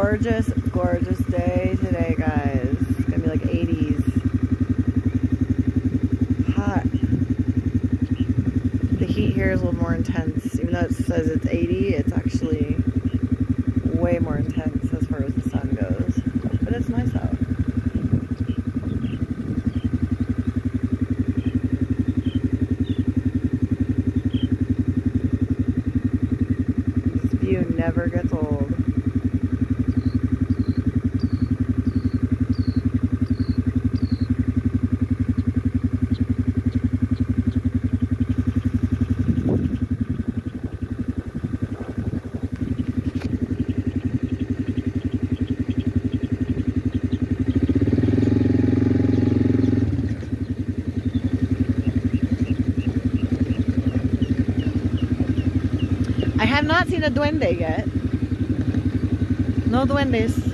gorgeous, gorgeous day today, guys. It's gonna be like 80s. Hot. The heat here is a little more intense. Even though it says it's 80, it's actually way more intense as far as the sun goes. But it's nice out. This view never gets old. I have not seen a duende yet. No duendes.